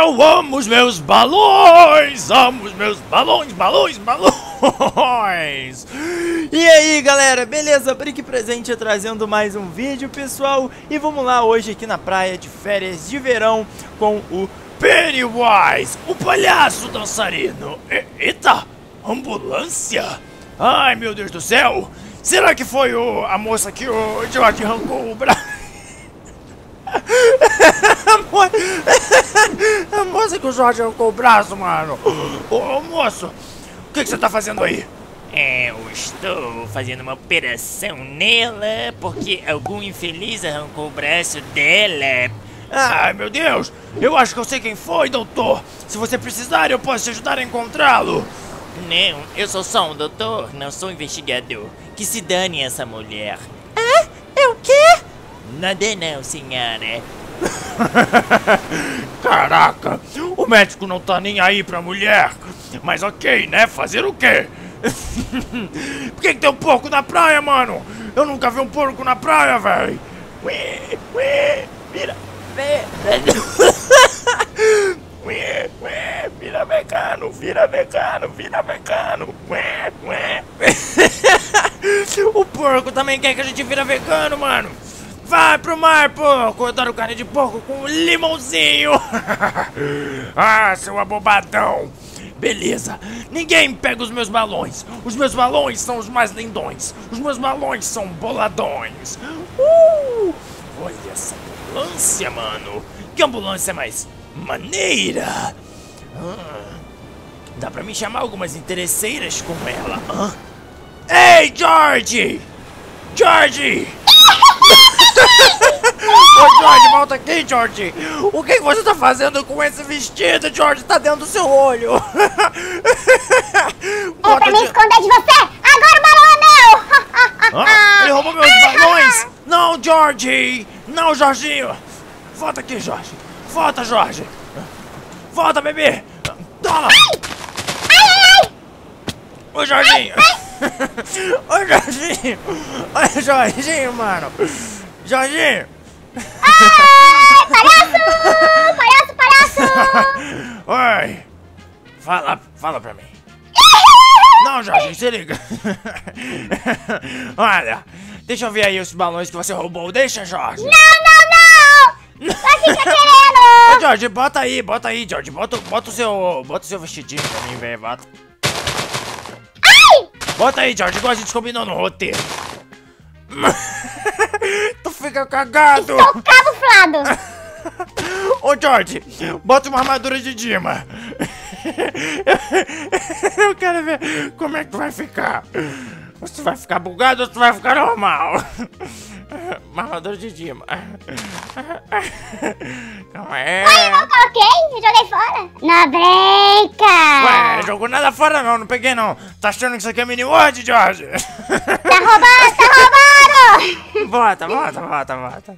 Eu amo os meus balões! Amo os meus balões, balões, balões! E aí galera, beleza? Brick Presente trazendo mais um vídeo pessoal E vamos lá hoje aqui na praia de férias de verão com o Pennywise, o palhaço dançarino e Eita, ambulância? Ai meu Deus do céu! Será que foi o, a moça que o George arrancou o braço? a moça que o Jorge arrancou o braço, mano. Ô, ô moço, o que, que você tá fazendo aí? É, eu estou fazendo uma operação nela porque algum infeliz arrancou o braço dela. Ai, meu Deus! Eu acho que eu sei quem foi, doutor! Se você precisar, eu posso te ajudar a encontrá-lo! Não, eu sou só um doutor, não sou um investigador. Que se dane essa mulher. Ah, é o quê? Nada não, senhora. Caraca, o médico não tá nem aí pra mulher. Mas ok, né? Fazer o quê? Por que, que tem um porco na praia, mano? Eu nunca vi um porco na praia, véi. Ui, ui, vira, Ui, ui, vira vegano, vira vegano, vira vegano. Ui, ui. o porco também quer que a gente vira vegano, mano. Vai pro mar, porco! Eu adoro carne de porco com limãozinho! ah, seu abobadão! Beleza, ninguém pega os meus balões. Os meus balões são os mais lindões. Os meus balões são boladões. Uh! Olha essa ambulância, mano. Que ambulância mais maneira. Ah, dá pra me chamar algumas interesseiras com ela. Ah? Ei, George! George! Ô George, volta aqui, George! O que, que você tá fazendo com esse vestido, George? Tá dentro do seu olho! É pra me esconder de você! Agora o balão é meu! Ah, ele roubou meus balões! Não, George! Não, Jorginho! Volta aqui, Jorge! Volta, Jorge! Volta, bebê! Toma! Ai, ai, ai! Ô, Jorginho! Ô, Jorginho! Ô, Jorginho, mano! Jorginho! Ai, palhaço! Palhaço, palhaço! Oi! Fala, fala pra mim. Não, Jorge, se liga. Olha, deixa eu ver aí os balões que você roubou. Deixa, Jorge. Não, não, não! Vai ficar querendo! Ô, Jorge, bota aí, bota aí, Jorge. Bota, bota o seu. Bota o seu vestidinho pra mim, velho. Bota. Ai! Bota aí, Jorge, igual a gente combinou no roteiro. Tu fica cagado! Tô camuflado! Ô, George, bota uma armadura de Dima. Eu quero ver como é que vai ficar. Você vai ficar bugado ou você vai ficar normal? Uma armadura de Dima. Calma aí. Ai, não coloquei! Joguei fora! Não brinca! Ué, jogou nada fora não, não peguei não. Tá achando que isso aqui é mini word, George? Tá roubando! Bota, bota, bota, bota.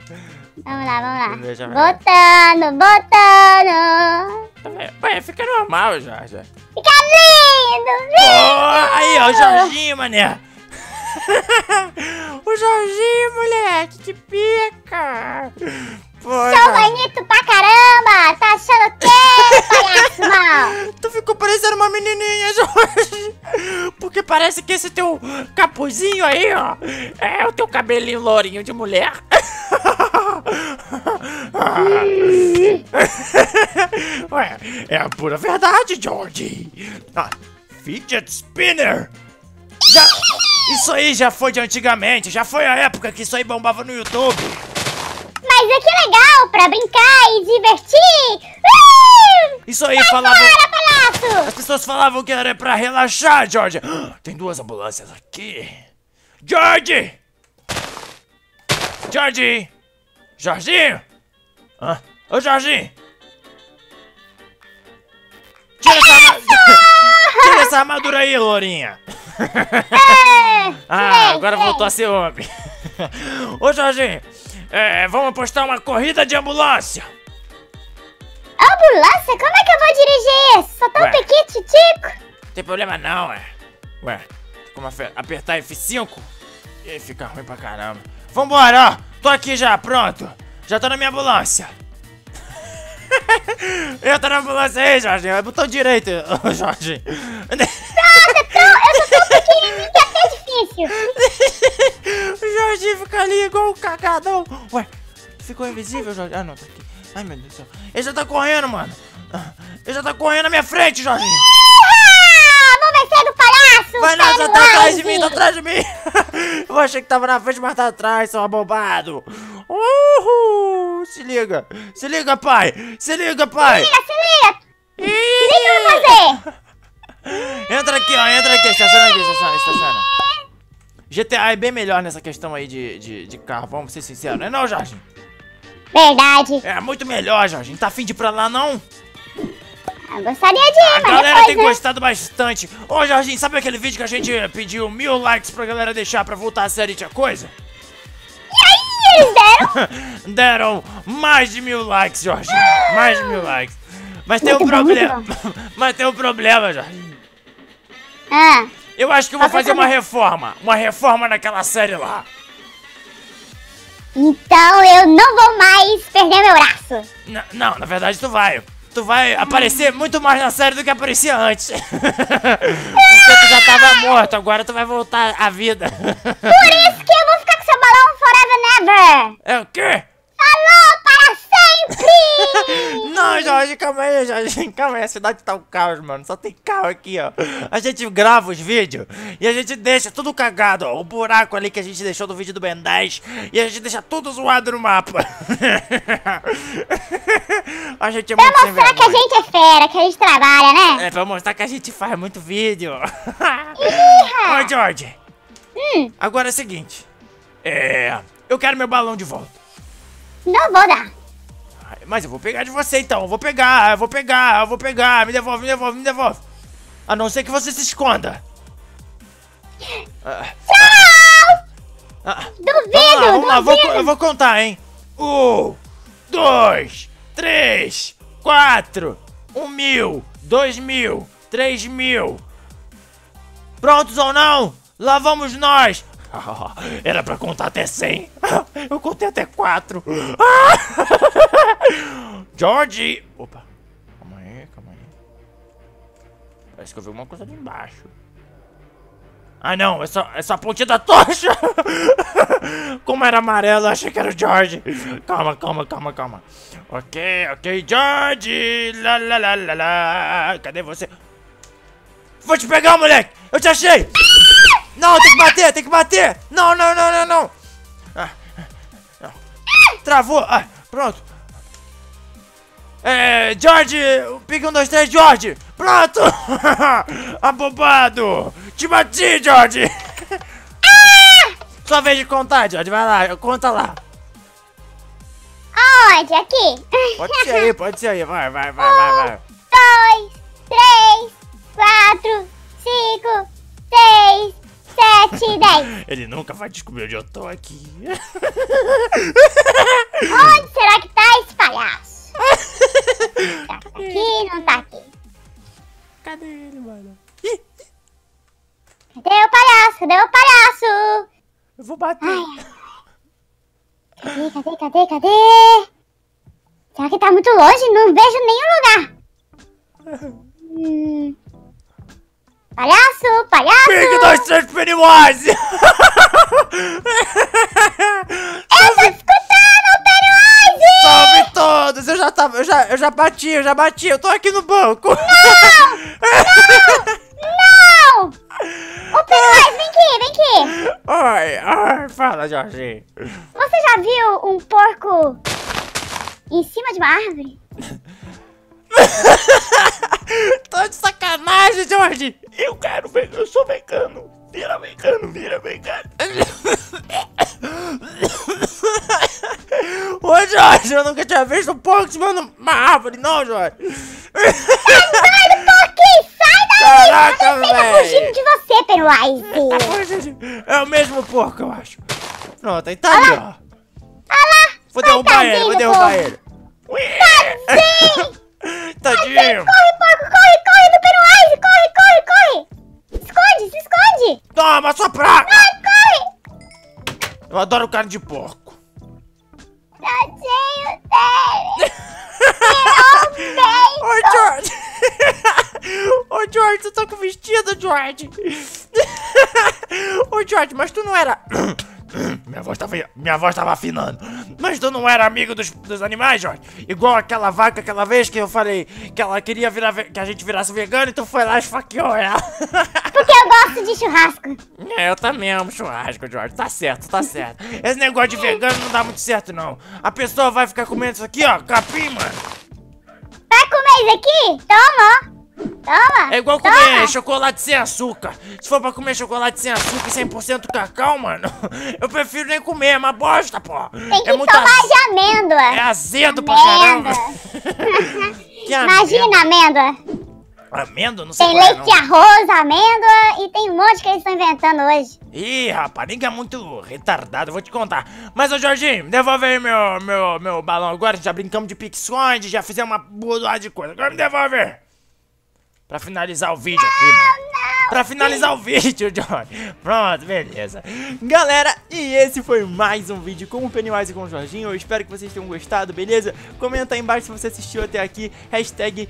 Vamos lá, vamos lá. Deixa. Botando, botando. Ué, fica normal, Jorge. Fica lindo, lindo. Oh, aí, ó, o Jorginho, mané. o Jorginho, moleque, que pica. Pô, Sou bonito pra caramba. Tá achando o quê, palhaço mal? tu ficou parecendo uma menininha, Jorge. Porque parece que esse teu capuzinho aí, ó, é o teu cabelinho lourinho de mulher. Ué, é a pura verdade, George. Ah, fidget spinner. Já, isso aí já foi de antigamente, já foi a época que isso aí bombava no YouTube. Mas é que legal pra brincar e divertir. Uh! Isso aí Sai falava... fora. As pessoas falavam que era pra relaxar, George. Tem duas ambulâncias aqui. George! George! Jorginho! Hã? Ô, Jorginho! Tira essa, arma... Tira essa armadura aí, lourinha. É, Ah, agora voltou a ser homem. Ô, Jorginho, é, vamos apostar uma corrida de ambulância. Ambulância? Como é que eu vou dirigir isso? Sou tão Ué. pequititico. Tem problema não. Ué, tem como apertar F5 e aí fica ruim pra caramba. Vambora, ó. Tô aqui já, pronto. Já tô na minha ambulância. Entra na ambulância aí, Jorge. É botão direito, Jorge. Eu sou tão pequenininho que é até difícil. O Jorge fica ali igual um cagadão. Ué, ficou invisível, Jorge? Ah, não, tá aqui. Ai, meu Deus do céu. Ele já tá correndo, mano. Ele já tá correndo na minha frente, Jorge. Ah, vou vencer do palhaço. Vai não, já tá atrás de mim, tá atrás de mim. Eu achei que tava na frente, mas tá atrás, seu abobado. Uhul. Se liga. Se liga, pai. Se liga, pai. Liga, se liga. O que eu vou fazer? Entra aqui, ó. Entra aqui. Estaciona aqui, estaciona, estaciona. GTA é bem melhor nessa questão aí de, de, de carro, vamos ser sinceros, não é não, Jorge? Verdade. É muito melhor, Jorge. Não tá afim de ir pra lá, não? Eu gostaria de ir, A mas galera depois, tem né? gostado bastante. Ô, Jorginho, sabe aquele vídeo que a gente pediu mil likes pra galera deixar pra voltar a série Tia Coisa? E eles deram? Deram mais de mil likes, Jorginho. Mais de mil likes. Mas tem um Muito problema. muito Mas tem um problema, Jorginho. Ah, Eu acho que eu vou fazer uma reforma. Uma reforma naquela série lá. Então eu não vou mais perder meu braço. N- não, na verdade tu vai. Tu vai aparecer muito mais na série do que aparecia antes. Porque tu já tava morto, agora tu vai voltar à vida. Por isso que eu vou ficar com seu balão forever and ever. É o quê? Sempre! Não, Jorge, calma aí, Jorge. Calma aí, a cidade tá um caos, mano. Só tem carro aqui, ó. A gente grava os vídeos e a gente deixa tudo cagado, ó. O buraco ali que a gente deixou do vídeo do Ben 10 e a gente deixa tudo zoado no mapa. a gente é Pra muito sem mostrar que a gente é fera, que a gente trabalha, né? É pra mostrar que a gente faz muito vídeo. Iha! Ô, George. Hum. Agora é o seguinte. É. Eu quero meu balão de volta. Não vou dar. Mas eu vou pegar de você então. Eu vou pegar, eu vou pegar, eu vou pegar. Me devolve, me devolve, me devolve. A não ser que você se esconda. Ah, ah, Duvido, vamos lá, vamos lá. Vou, eu vou contar, hein? Um, dois, três, quatro, um mil, dois mil, três mil. Prontos ou não? Lá vamos nós! Era pra contar até 100. Eu contei até 4. George! Opa. Calma aí, calma aí. Parece que eu vi alguma coisa ali embaixo. Ah não, essa, essa pontinha da tocha! Como era amarelo, eu achei que era o George. Calma, calma, calma, calma. Ok, ok, George! Lá, lá, lá, lá, lá. Cadê você? Vou te pegar, moleque! Eu te achei! Não, tem que bater, tem que bater! Não, não, não, não, não! Ah, não. Travou! Ah, pronto! É, George! Pique um, dois, três, George! Pronto! Abobado! Te bati, George! Sua vez de contar, George, vai lá, conta lá. Onde? Aqui. Pode ser aí, pode ser aí, vai, vai, vai, vai, vai. Dois, três, quatro, cinco, seis, sete, dez. Ele nunca vai descobrir onde eu tô aqui. Onde será que tá esse palhaço? Tá aqui, não tá aqui. Cadê ele, mano? Cadê o palhaço? Cadê o palhaço? Eu vou bater. Cadê, cadê, cadê, cadê? Será que tá muito longe? Não vejo nenhum lugar. Hum. Palhaço, palhaço. Pique dois, três, Pennywise! tava, eu já, eu já bati, eu já bati, eu tô aqui no banco! Não! Ô Pennywise, vem aqui, vem aqui. Ai, ai, fala, Jorge. Você já viu um porco em cima de uma árvore? Tô de sacanagem, Jorge! Eu quero ver, eu sou vegano! Vira vegano, vira vegano! Ô, Jorge, eu nunca tinha visto um porco em cima de uma árvore, não, Jorge! Sai do porquinho, sai daí! Caraca, sei, tá fugindo velho! de você, Pennywise! Tá. É o mesmo porco, eu acho. Pronto, aí tá ali, ó. Olha lá! Vou derrubar tadinho ele, vou derrubar ele. Tadinho! Corre, porco, corre, corre do Pennywise! Corre, corre, corre! Esconde, se esconde! Toma, sua praga! Corre! Eu adoro carne de porco. Ô, George! Ô, George, tu tá com vestido, George! Ô, George, mas tu não era... Minha voz, tava, minha voz tava afinando. Mas tu não era amigo dos, dos animais, Jorge? Igual aquela vaca aquela vez que eu falei que ela queria virar, que a gente virasse vegano e tu foi lá e esfaqueou ela. Porque eu gosto de churrasco. É, eu também amo churrasco, Jorge. Tá certo, tá certo. Esse negócio de vegano não dá muito certo, não. A pessoa vai ficar comendo isso aqui, ó, capim, mano. Isso aqui? Toma. Toma. É igual toma. comer chocolate sem açúcar. Se for pra comer chocolate sem açúcar e 100% cacau, mano, eu prefiro nem comer, é uma bosta, pô. Tem que é muito tomar az- de amêndoa. É azedo pra Amêndoa. caramba. que Imagina amêndoa. Amêndoa? Não sei Tem é, leite de arroz, amêndoa e tem um monte que eles estão inventando hoje. Ih, rapaz, ninguém é muito retardado, vou te contar. Mas, ô Jorginho, devolve aí meu, meu, meu balão agora. Já brincamos de pique-esconde, já fizemos uma boa de coisa. Agora me devolve. Pra finalizar o vídeo aqui, mano. Pra finalizar o vídeo, Jorge. Pronto, beleza. Galera, e esse foi mais um vídeo com o Pennywise e com o Jorginho. Eu espero que vocês tenham gostado, beleza? Comenta aí embaixo se você assistiu até aqui. Hashtag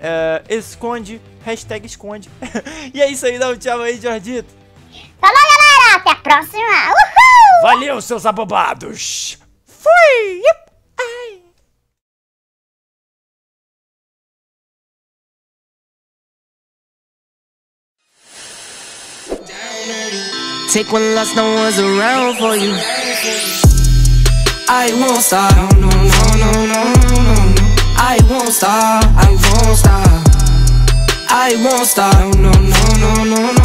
eh, esconde. Hashtag esconde. e é isso aí, dá um tchau aí, Jordito. Falou, galera. Até a próxima. Uhul. Valeu, seus abobados. Fui! Yep. Take one loss, no one's around for you. I won't stop. No, no, no, no, no. I won't stop. I won't stop. I won't stop. No, no, no, no, no,